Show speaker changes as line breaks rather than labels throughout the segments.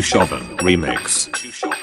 Chushovan Remix.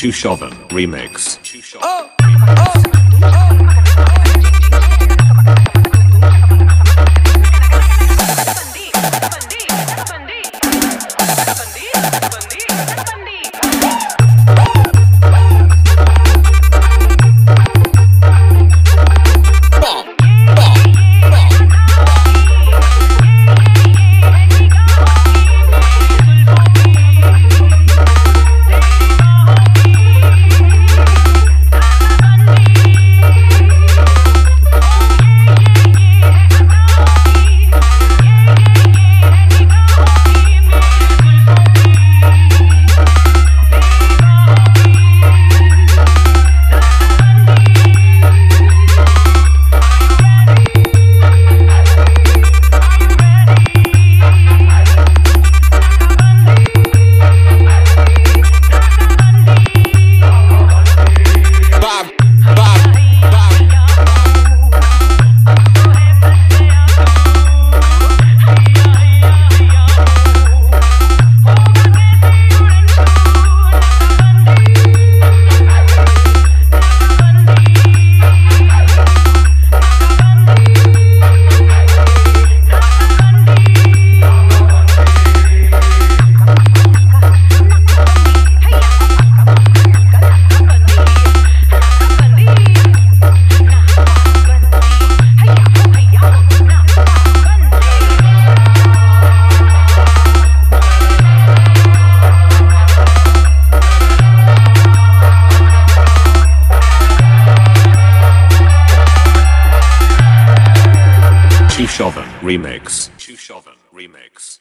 Chushovan Remix.
Bob,
Chushovan Remix. Chushovan Remix.